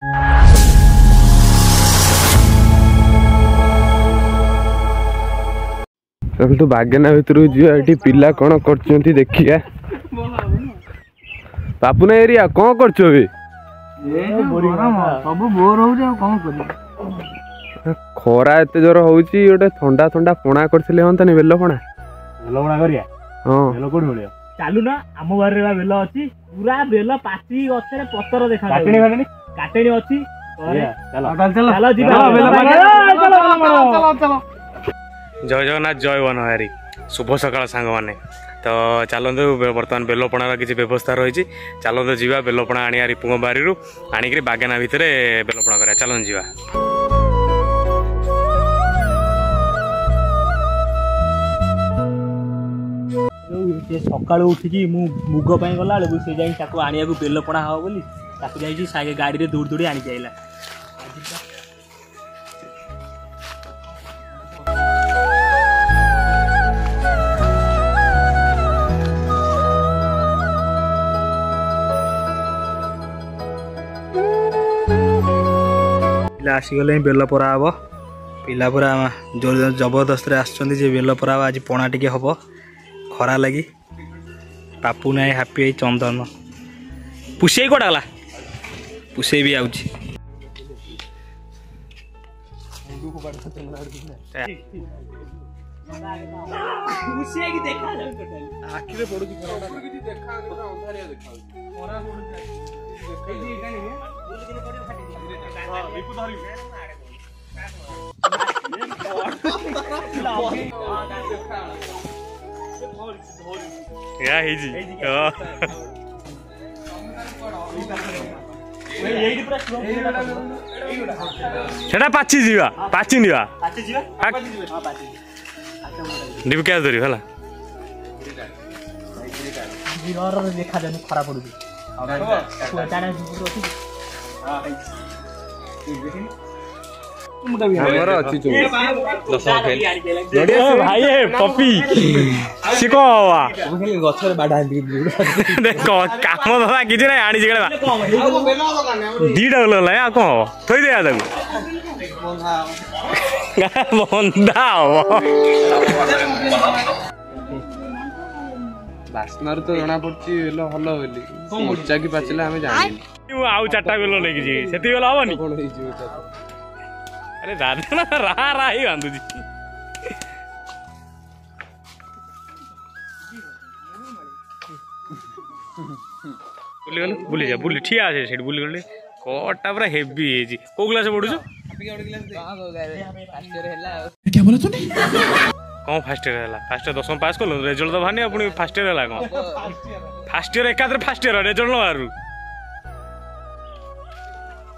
ତୁ ବାଗେନା ଭିତରକୁ ଯିବା ଏଠି ପିଲା କଣ କରୁଛନ୍ତି ଦେଖିବା ବାପୁନା ଏରିଆ କଣ କରୁଛ ଏବେ ଖରା ଏତେ ଜୋର ହଉଛି ଗୋଟେ ଥଣ୍ଡା ଥଣ୍ଡା ପଣା କରିଥିଲେ ହୁଅନ୍ତାନି ବେଲ ପଣା ବେଲ ପଣା କରିବା କାଟେଣୀ ଅଛି ଜୟ ଜଗନ୍ନାଥ ଜୟ ବନହାରୀ ଶୁଭ ସକାଳ ସାଙ୍ଗମାନେ ତ ଚାଲନ୍ତୁ ବର୍ତ୍ତମାନ ବେଲପଣାର କିଛି ବ୍ୟବସ୍ଥା ରହିଛି ଚାଲନ୍ତୁ ଯିବା ବେଲପଣା ଆଣିବା ରିପୁଙ୍ଗ ବାରିରୁ ଆଣିକିରି ବାଗେନା ଭିତରେ ବେଲପଣା କରିବା ଚାଲନ୍ତୁ ଯିବା ସକାଳୁ ଉଠିକି ମୁଁ ମୁଗ ପାଇଁ ଗଲା ବେଳକୁ ସେ ଯାଇ ତାକୁ ଆଣିବାକୁ ବେଲପଣା ହବ ବୋଲି ତାକୁ ଯାଇଛି ସାଙ୍ଗେ ଗାଡ଼ିରେ ଦୌଡ଼ି ଦୌଡ଼ି ଆଣିକି ଆଇଲା ପିଲା ଆସିଗଲେ ହିଁ ବେଲ ପରା ହବ ପିଲା ପୁରା ଜବରଦସ୍ତରେ ଆସୁଛନ୍ତି ଯେ ବେଲ ପରା ହବ ଆଜି ପଣା ଟିକେ ହବ ଖରା ଲାଗି ପାପୁ ନାଇଁ ହାପି ହେଇ ଚନ୍ଦନ ପୁଷେଇ କୁଆଡ଼େ ଗଲା उसे भी आउछ ଉଷେଇକି ଦେଖା ଯାଉଛି ଟୋଟାଲ ଆଖିରେ ପଡୁଛି ଖରା କିଛି ଦେଖା ଯାଉନି ଅନ୍ଧାରିଆ ଦେଖା ଯାଉଛି ଖରା ପଡୁଛି ଦେଖେଇଲି ଏଇଟା ନି ବୁଲି କିନେ ପଡିବ ଫାଟି ହଁ ବିକୁ ଧରିବି या हेजी हां সেটা পাচ্ছি যা পাচ্ছি নিবা ডিবি ক্যাচ ধরিব হলা ଦେଖା ଯାଉନି ଖରା ଆମର ଅଛି ଭାଇ ଏ ପପି ସିଏ କଣ ହବା ଗଛରେ ଦେଖ କାମ ଧନ୍ଦା କିଛି ନାହିଁ ଆଣିଛି କେବେ ଦିଟା ଭଲ ହେଲା ଆଉ କଣ ହବ ଥୋଇଦେବା ତାକୁ ବନ୍ଦା ହବ ବାସ୍ନାରୁ ତ ଜଣା ପଡୁଛି ବେଲ ଭଲ ବୋଲି ମୋର୍ଚାକି ପାଚିଲା ଆମେ ଜାଣିନୁ ଆଉ ଚାରିଟା ବେଲ ନେଇକି ଯିବି ସେତିକି ବେଲ ହବନି अरे दादा ना रहा रहा ही बांधू जी বুলি গলে বুলি যা বুলি ঠিয়া আছে সেটি বুলি গলে কটা পুরা হেভি হয়েছি কো গ্লাসে পড়ুছো क्या बोला तूने कौन फास्ट ईयर है फास्ट ईयर दसम पास कल रेजल्ट तो भानी अपनी फास्ट ईयर है कौन फास्ट ईयर एकादर फास्ट ईयर रेजल्ट न बाहर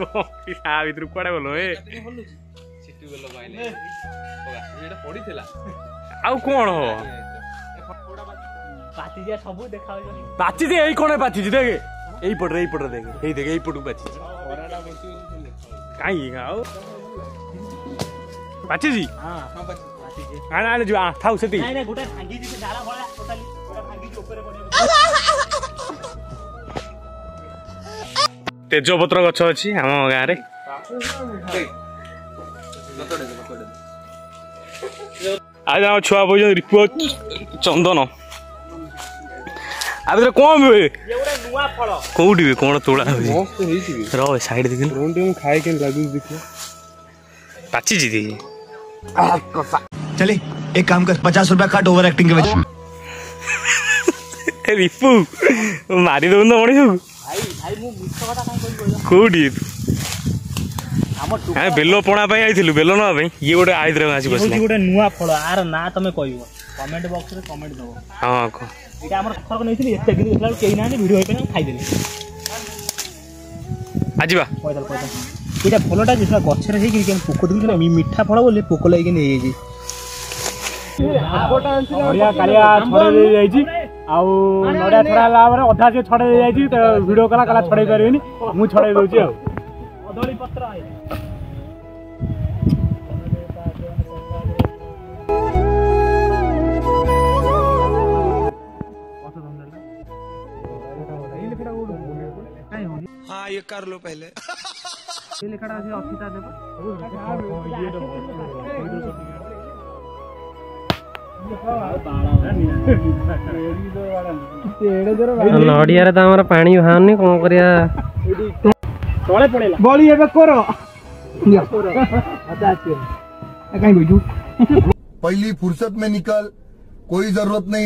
ତା ଭିତରୁ କୁଆଡ଼େ ଗଲ ଏ ଆଉ କ'ଣ ହବ ସବୁ ଏଇ କ'ଣ ପାଚିଛି ଦେଖେ ଏଇପଟରେ ଏଇପଟରେ ଦେଖେ ଏଇ ଦେଖେ ଏଇପଟକୁ ପାଚିଛି କାହିଁକି ଆଉ ପାଚିଛି ଆଣେ ଆଣେ ଯିବା ଥାଉ ସେତିକି ତେଜପତ୍ର ଗଛ ଅଛି ଆମ ଗାଁରେ আজ আমার ছুয়া বইছেন রিপু চন্দন আ ভিতরে কম বে কোউটি বে কোন তোলা হই র সাইড দেখিন কোনটি মু খাই কেন লাগু দেখি পাচি জি দি চলে এক কাম কর 50 रुपया কাট ওভার অ্যাক্টিং কে বচ রিপু মারি দেউন না মনি ভাই ଆମେ ବେଲ ପଣା ପାଇଁ ଆଇଥିଲୁ ବେଲ ନେବା ପାଇଁ ଇଏ ଗୋଟେ ଆଇଥିରେ ଆସି ବସିଛି ଗୋଟେ ନୂଆ ଫଳ ଆର ନାଁ ତମେ କହିବ କମେଣ୍ଟ ବକ୍ସରେ କମେଣ୍ଟ ଦେବ ହଁ ଏଇଟା ଆମର ଥରକ ନେଇଥିଲି ଏତେ କିନ୍ତୁ ଦେଖିଲା ବେଳକୁ କେହି ନାହାନ୍ତି ଭିଡ଼ିଓ ହେଇପାରେ ଖାଇଦେଲି ଆଜିବା ପଇସା ପଇସା ଏଇଟା ଫଳଟା ଯେତେବେଳେ ଗଛରେ ହେଇକି ପୋକ ଦେଖୁଥିଲା ମିଠା ଫଳ ବୋଲି ପୋକ ଲାଗିକି ନେଇଯାଇଛି ନଡ଼ିଆ କାଳିଆ ଛଡ଼େଇ ଦେଇଯାଇଛି ଆଉ ନଡ଼ିଆ ଛଡ଼ା ହେଲା ପରେ ଅଧା ସିଏ ଛଡ଼େଇ ଦେଇଯାଇଛି ଭିଡ଼ିଓ କଲା କାଲା ଛଡ଼େଇ ପାରିବିନି ମୁଁ ଛଡ଼େଇ ଦେଉଛି ଆଉ କଦଳୀ ପତ୍ର हाँ ये कर लो पहले लेकर ऑफिस आने पर तो अच्छा, अच्छा। पहली फुर्सत में निकल कोई जरूरत नहीं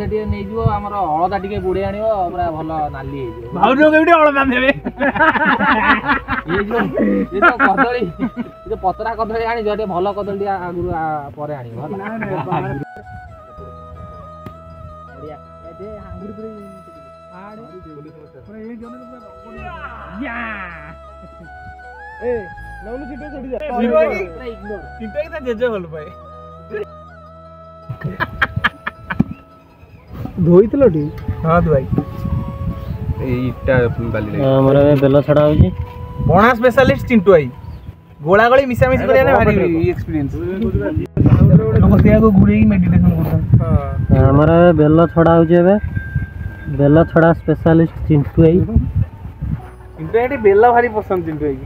ପାହାଚ ଟିକେ ନେଇଯିବ ଆମର ଅଳଦା ଟିକେ ବୁଡ଼େଇ ଆଣିବ ପୁରା ଭଲ ନାଲି ହେଇଯିବ ଭାଉଜ କେମିତି ଅଳଦା ନେବେ କଦଳୀ ପତରା କଦଳୀ ଆଣିଛ ଟିକେ ଭଲ କଦଳୀ ଟିକେ ଆଗରୁ ପରେ ଆଣିବ ଏ ଭଲ ପାଏ ଧୋଇଥିଲ ଟି ହଁ ଧୋଇ ଏଇଟା ବାଲି ଆମର ଏବେ ବେଲ ଛଡ଼ା ହେଉଛି ପଣା ସ୍ପେଶାଲିଷ୍ଟ ଚିଣ୍ଟୁ ଭାଇ ଗୋଳାଗୋଳି ମିଶାମିଶି କରିବା ନା ଭାରି ଏକ୍ସପିରିଏନ୍ସ ଲୋକ ସେଇଆକୁ ଘୁରେଇକି ମେଡିଟେସନ କରୁଛନ୍ତି ଆମର ବେଲ ଛଡ଼ା ହେଉଛି ଏବେ ବେଲ ଛଡ଼ା ସ୍ପେଶାଲିଷ୍ଟ ଚିଣ୍ଟୁ ଭାଇ ଚିଣ୍ଟୁ ଭାଇ ବେଲ ଭାରି ପସନ୍ଦ ଚିଣ୍ଟୁ ଭାଇ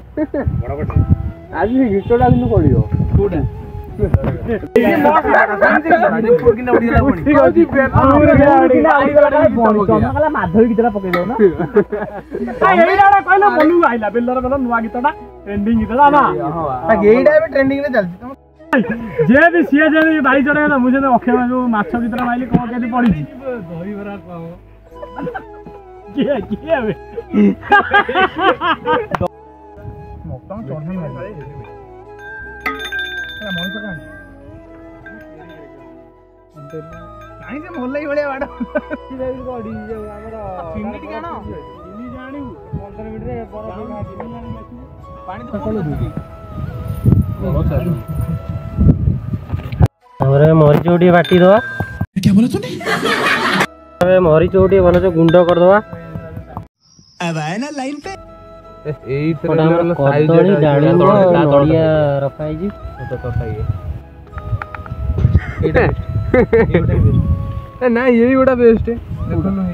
ଆଜି ଗୀତଟା କିନ୍ତୁ ପଡ଼ିବ କୋଉଟା ମାଧବୀ ଗୀତଟା ପକେଇଦବ ନା ଏଇଟା କହିଲେ ମନକୁ ଆଇଲା ବେଲର ବେଲ ନୂଆ ଗୀତଟା ଟ୍ରେଣ୍ଡିଂ ଗୀତଟା ନା ଏଇଟା ଏବେ ଟ୍ରେଣ୍ଡିଂରେ ଚାଲିଛି ଯେହେତୁ ସିଏ ଯେମିତି ବାଇ ଚଢେଇ ମୁଁ ଯେମିତି ଅକ୍ଷୟ ଯୋଉ ମାଛ ଭିତରେ ମାଇଲି କଣ କେମିତି ପଡିଛି ଦହିବରା କିଏ କିଏ ଏବେ ମଣିଷ କାହିଁକି ಗೊತ್ತಿಲ್ಲ ನಾಯಿಸೆ ಮೊಲ್ಲ ಈ ಒಳ್ಳೆ ವಾಡ ಇದು ಗಾಡಿ ಇದೆ ଆମର ಸಿಮಿಟ್ ಕಾಣ ಸಿಮಿ ಜಾಣಿವು 15 ಮಿನಿಟ್ ರೆ ಪರ ପାଣି ତ ଫୁଲ ଦୁଇଟି ଆମର ମରିଚ ଟିକେ ବାଟି ଦବା ଆମେ ମରିଚ ଟିକେ ଭଲସେ ଗୁଣ୍ଡ କରିଦବା ରଖା ହେଇଛି ना ये भी बड़ा बेस्ट है देखो ना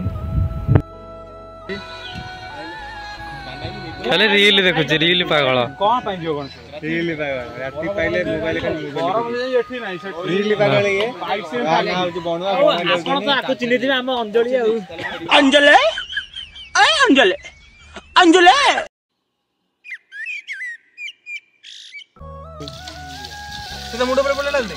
ଖାଲି ରିଲ ଦେଖୁଛି ରିଲ ପାଗଳ କଣ ପାଇଁ ଯିବ କଣ ରିଲ ପାଗଳ ରାତି ପାଇଲେ ମୋବାଇଲ ଗରମ ଯାଇ ଏଠି ନାହିଁ ରିଲ ପାଗଳ ଇଏ ବଣୁଆ ଆପଣ ତ ଆକୁ ଚିହ୍ନିଥିବେ ଆମ ଅଞ୍ଜଳି ଆଉ ଅଞ୍ଜଳି ଏ ଅଞ୍ଜଳି ଅଞ୍ଜଳି ସିଧା ମୁଣ୍ଡ ଉପରେ ପଡ଼ିଲା ଡାଲି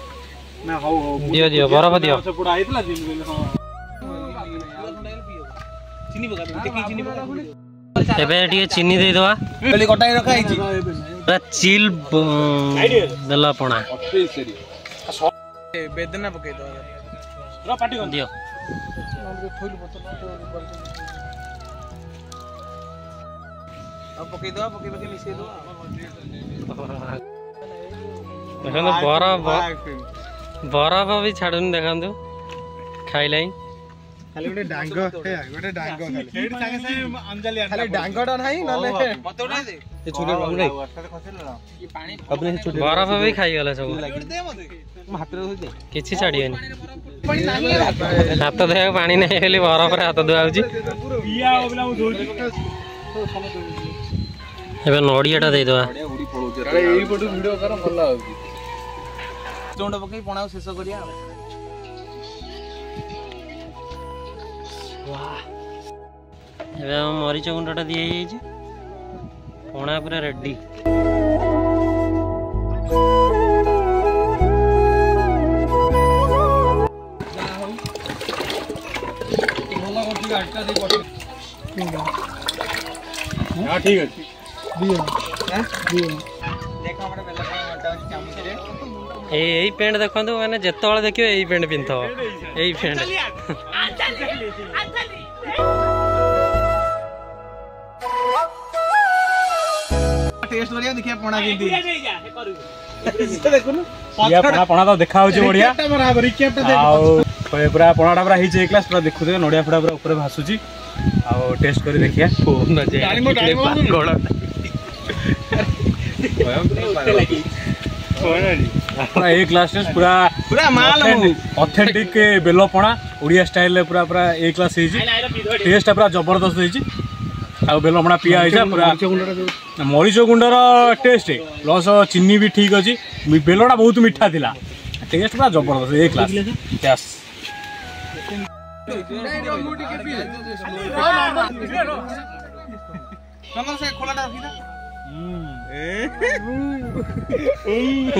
ना हाउ हाउ दियो दियो बराबर दियो से पूरा इतना दिन गेले हां চিনি বগা দেখি চিনি বগা এবে টিকে চিনি দেই দবা খালি কটাই রাখা হইছি পুরা চিল দেলা পণা বেদনা পকাই দবা পুরা পাটি গন দিও থইল বোতল अब पकाई दो पकाई पकाई मिसे दो देखो ना बड़ा ବରଫ ବି ଛାଡ଼ୁନି ଦେଖନ୍ତୁ ଖାଇଲାଇଁ ଖାଲି ଗୋଟେ ଡାଙ୍ଗ ଗୋଟେ ଡାଙ୍ଗ ଖାଲି ଡାଙ୍ଗଟା ନାହିଁ ନହେଲେ ବରଫ ବି ଖାଇଗଲା ସବୁ କିଛି ଛାଡ଼ିବନି ହାତ ଧୋଇବାକୁ ପାଣି ନାହିଁ ବୋଲି ବରଫରେ ହାତ ଧୁଆ ହଉଛି ଏବେ ନଡ଼ିଆଟା ଦେଇଦେବା ଏଇପଟୁ ଭିଡ଼ିଓ କର ଭଲ ହଉଛି ଚଉଣ୍ଡ ପକେଇ ପଣାକୁ ଶେଷ କରିବା ଆଉ ଏବେ ଆମ ମରିଚ ଗୁଣ୍ଡଟା ଦିଆ ହେଇଯାଇଛି ପଣା ପୁରା ରେଡି ঠিক আছে দেখো আমরা বেলা চামচে এই প্যান্ট দেখন্তু মানে যেতবেলে দেখিবে এই প্যান্ট পিন্ধ এই প্যান্ট ভাসুছি ପୁରା ଏ କ୍ଲାସ୍ ଟେଷ୍ଟ ପୁରା ପୁରା ମାଲ ଅଥେଣ୍ଟିକ୍ ବେଲପଣା ଓଡ଼ିଆ ଷ୍ଟାଇଲ୍ରେ ପୁରା ପୁରା ଏ କ୍ଲାସ୍ ହେଇଛି ଟେଷ୍ଟଟା ପୁରା ଜବରଦସ୍ତ ହେଇଛି ଆଉ ବେଲପଣା ପିଆ ହେଇଛି ପୁରା ମରିଚ ଗୁଣ୍ଡର ଟେଷ୍ଟ ପ୍ଲସ୍ ଚିନି ବି ଠିକ୍ ଅଛି ବେଲଟା ବହୁତ ମିଠା ଥିଲା ଟେଷ୍ଟ ପୁରା ଜବରଦସ୍ତ ଏ କ୍ଲାସ୍ ୟେସ୍ ଖୋଲାଟା ରଖିଦା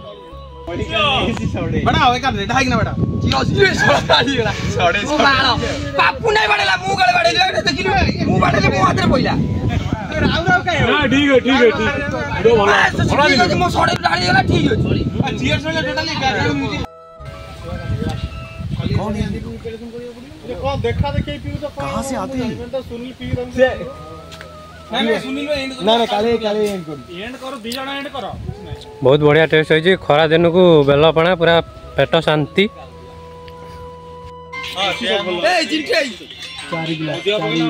बड़ा ओए का रेड हाइक ना बड़ा चियो चियो छोड़ी बड़ा छोड़े ओ बाळो पापु नाही बडला मु गळे बडले देखिल मु बडले मु हातरे पइला राव राव काय हां ठीक है ठीक है ठीक दो भला भला दिले मो छोड़े डाली गेला ठीक है आ चियो छोड़े टोटली बैकग्राउंड म्यूजिक कौन है कौन देखा देखी पी तो कहां से आते हैं सुनील पी रंग से ବହୁତ ବଢ଼ିଆ ଟେଷ୍ଟ ହେଇଛି ଖରା ଦିନକୁ ବେଲ ପୁରା ପେଟ ଶାନ୍ତି ଭାଇ ଟେଷ୍ଟ ହେଇଛି ଆଉ ଆମର ଏଇ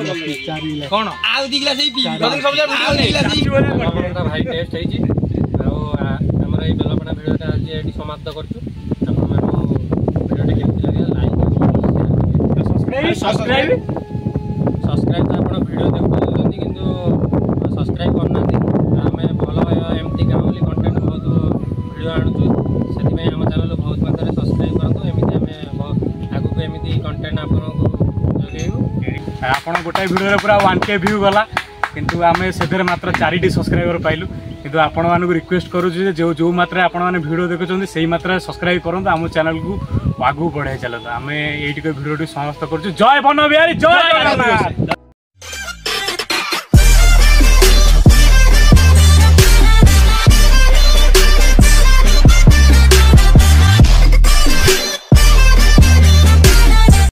ବେଲପଣା ଭିଡ଼ିଓଟା ଆଜି ଏଠି ସମାପ୍ତ କରୁଛୁ ଆପଣମାନଙ୍କୁ ଭିଡ଼ିଓଟି କେମିତି ଲାଗିଲା ଲାଇକ୍ ସବସ୍କ୍ରାଇବ୍ কারণ গোটাই ভিডিওরে পুরা ওয়ান কে ভিউ গলা কিন্তু আমি সেদের মাত্র চারিটি সবসক্রাইবর পাইলু কিন্তু আপনার রিকোয়েস্ট করুছি যে যে যে মাত্রায় আপনার ভিডিও দেখুন সেই মাত্রায় সবসক্রাইব করতো আমার চ্যানেলকে আগু বড়াই চালু আমি এইটি ভিডিওটি সমস্ত করছি জয় বনবিহারী জয়